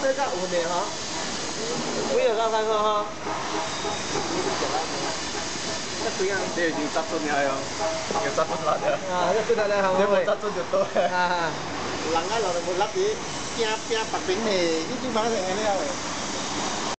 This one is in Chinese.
这个五年哈，不要上三个哈。这已经扎住了哟，要扎住他的。啊，要扎住他，好不？要扎住就多。啊，人家老的不拉皮，边边把饼的，你那。